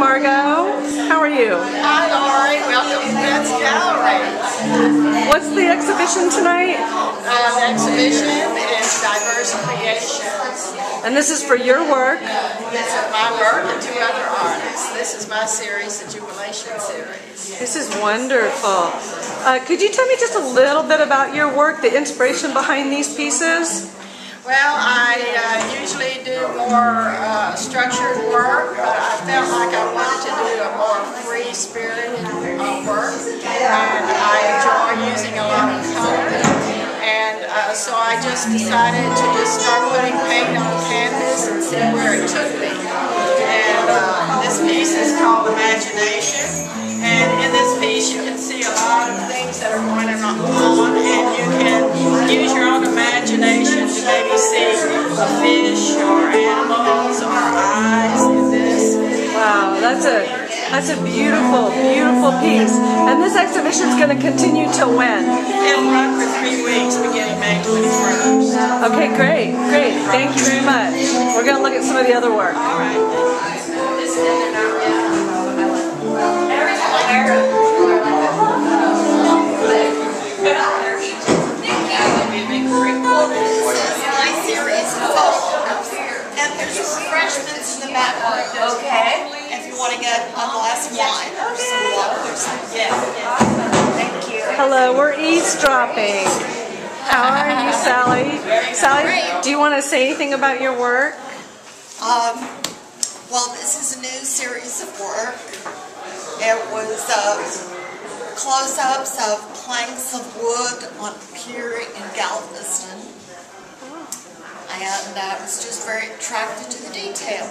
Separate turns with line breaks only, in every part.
Margot. How are you?
Hi, Lori. Welcome to Betz Gallery.
What's the exhibition tonight?
Uh, the exhibition is Diverse Creations.
And this is for your work.
This is my work and two other artists. This is my series, the Jubilation series.
This is wonderful. Uh, could you tell me just a little bit about your work, the inspiration behind these pieces?
Well, more uh, structured work, but I felt like I wanted to do a more free-spirited uh, work, and I enjoy using a lot of color. And uh, so I just decided to just start putting paint on canvas and see where it took me. And uh, this piece is called Imagination, and in this piece you can see a lot of things that are going on, and you can use your own imagination to maybe see a fish or
that's a that's a beautiful, beautiful piece. And this exhibition is going to continue till when?
It'll run for three weeks, beginning May 21st.
Okay, great, great. Thank you very much. We're going to look at some of the other work.
All right.
my series And there's refreshments in the back room.
Okay.
If you want to get a glass of wine or some water or something.
Yes. Thank you.
Hello, we're eavesdropping. How are you, Sally? Sally, do you want to say anything about your work?
Um, well, this is a new series of work. It was uh, close-ups of planks of wood on a pier in Galveston. And I was just very attracted to the detail.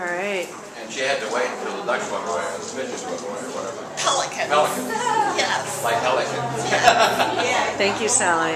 All right.
And she had to wait until the ducks went away, or the midges went away, or whatever.
Pelicans.
Pelicans,
Yes.
like pelicans.
Thank you, Sally.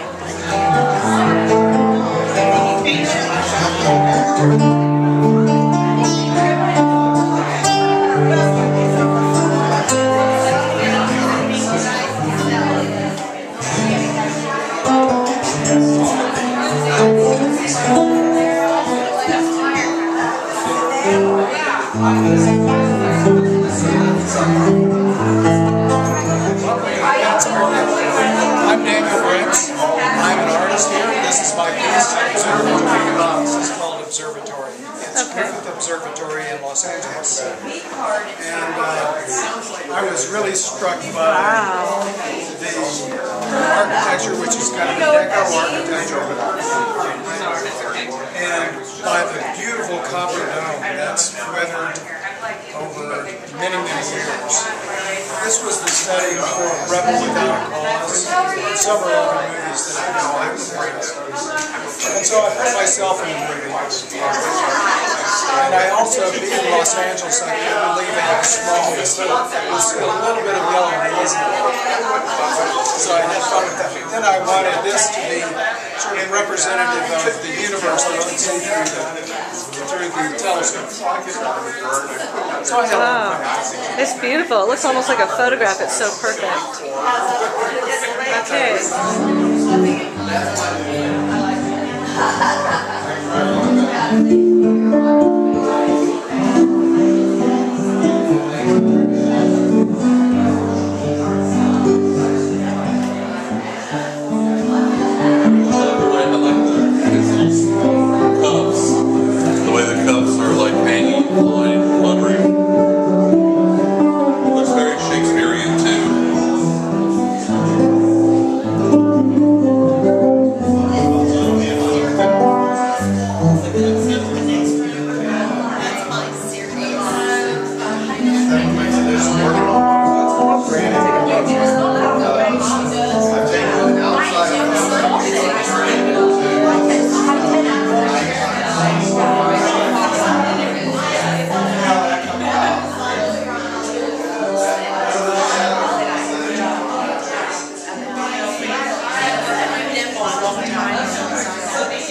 Observatory. It's Griffith Observatory in Los Angeles. And uh, I was really struck by
Wow.
the architecture, which is kind of a deco architecture. And by the beautiful copper dome that's weathered over many, many years. This was the study for Rebel Without a Cause, and several other movies that I've been watching. And so I put myself in the movie. And I also, being in Los Angeles, I couldn't believe how small little, this a little bit of yellow haze in. So I had fun with that. Then I wanted this to be sort of representative of the universe that I would see the, telescope. So I had a lot of fun.
It's beautiful. It looks almost like a photograph. It's so perfect. Okay.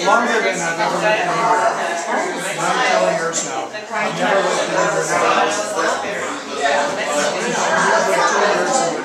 Longer than I've ever lived anywhere. Nine telling years now. I've never lived anywhere now.
Lock the hallway, that'll